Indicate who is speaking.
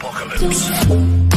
Speaker 1: apocalypse.